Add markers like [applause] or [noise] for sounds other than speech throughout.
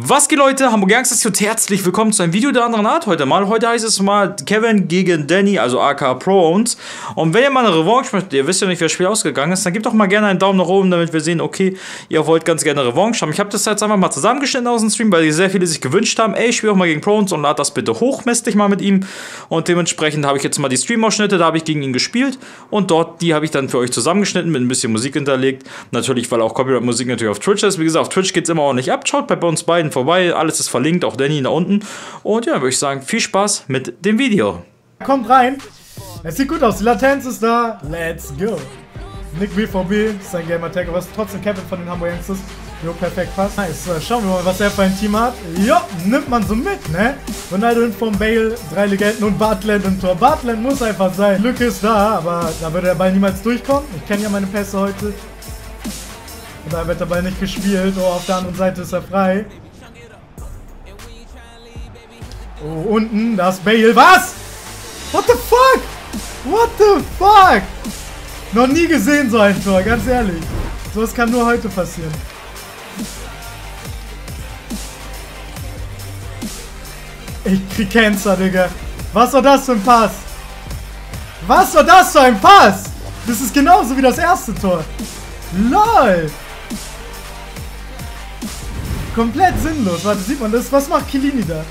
Was geht Leute, Hamburg Youngsters und herzlich willkommen zu einem Video der anderen Art heute mal. Heute heißt es mal Kevin gegen Danny, also AK Pro Owns. Und wenn ihr mal eine Revanche möchtet, ihr wisst ja nicht, wie das Spiel ausgegangen ist, dann gebt doch mal gerne einen Daumen nach oben, damit wir sehen, okay, ihr wollt ganz gerne eine Revanche haben. Ich habe das jetzt einfach mal zusammengeschnitten aus dem Stream, weil sehr viele sich gewünscht haben, ey, ich spiele auch mal gegen Pro Owns und lad das bitte hoch, messt dich mal mit ihm. Und dementsprechend habe ich jetzt mal die Stream-Ausschnitte, da habe ich gegen ihn gespielt. Und dort, die habe ich dann für euch zusammengeschnitten, mit ein bisschen Musik hinterlegt. Natürlich, weil auch Copyright-Musik natürlich auf Twitch ist. Wie gesagt, auf Twitch geht es immer ordentlich ab. Schaut bei uns beiden vorbei, alles ist verlinkt, auch Danny da unten. Und ja, würde ich sagen, viel Spaß mit dem Video. Kommt rein. Es sieht gut aus. Die Latenz ist da. Let's go. Nick BVB ist sein Gamer-Tag, was trotzdem Kevin von den Hamburg Youngsters. Jo, perfekt passt. Nice. Schauen wir mal, was er für ein Team hat. Jo, nimmt man so mit, ne? Ronaldo in Form, Bale, drei Legenden und Bartland im Tor. Bartland muss einfach sein. Lücke ist da, aber da würde der Ball niemals durchkommen. Ich kenne ja meine Pässe heute. Und da wird der Ball nicht gespielt. Oh, auf der anderen Seite ist er frei. Oh, unten, da ist Bale. Was? What the fuck? What the fuck? Noch nie gesehen so ein Tor, ganz ehrlich. So was kann nur heute passieren. Ich krieg Cancer, Digga. Was war das für ein Pass? Was war das für ein Pass? Das ist genauso wie das erste Tor. LOL. Komplett sinnlos. Warte, sieht man das? Was macht Kilini da?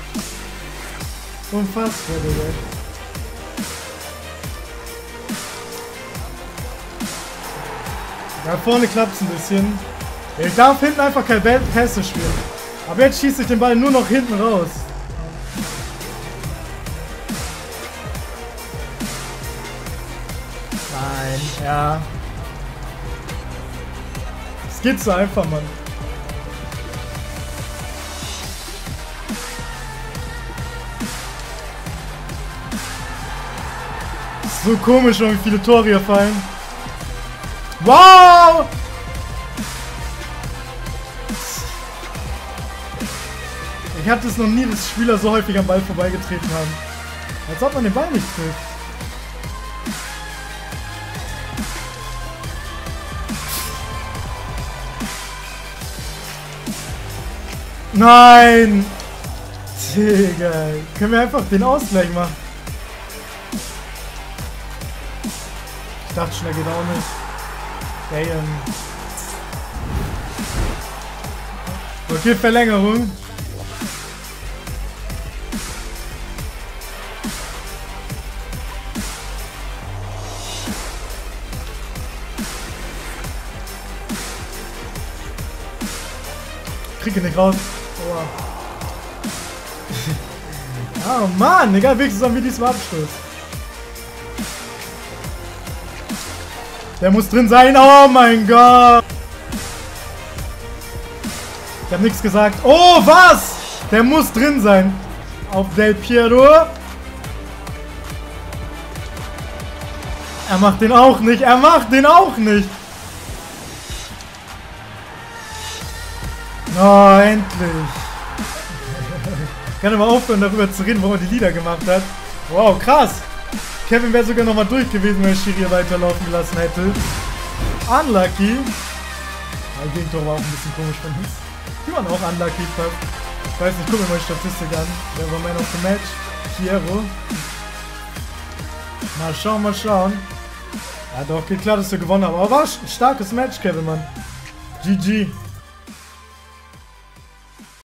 Unfassbar, Digga. Da vorne klappt es ein bisschen. Ich darf hinten einfach keine Pässe spielen. Aber jetzt schieße ich den Ball nur noch hinten raus. Nein, ja. Es geht so einfach, Mann. So komisch, wie viele Tore hier fallen. Wow! Ich hatte es noch nie, dass Spieler so häufig am Ball vorbeigetreten haben. Als ob man den Ball nicht trifft. Nein! Digga, können wir einfach den Ausgleich machen? Ich dachte schon, er geht auch nicht. Damn. Okay, Verlängerung. Kriege nicht raus. Oh, [laughs] oh Mann, egal, wenigstens haben wir diesmal Abschluss. Der muss drin sein. Oh mein Gott. Ich habe nichts gesagt. Oh, was? Der muss drin sein. Auf Del Piero. Er macht den auch nicht. Er macht den auch nicht. Oh, endlich. Ich kann aber aufhören, darüber zu reden, warum er die Lieder gemacht hat. Wow, krass. Kevin wäre sogar nochmal durch gewesen, wenn Schiri weiterlaufen gelassen hätte. Unlucky. Mein Gegentor war auch ein bisschen komisch von uns. Die waren auch unlucky. Ich weiß nicht, guck mir mal die Statistik an. Wer war Man of the Match? Piero. Mal schauen, mal schauen. Ja doch, geht klar, dass wir gewonnen haben. Aber war ein starkes Match, Kevin, Mann. GG.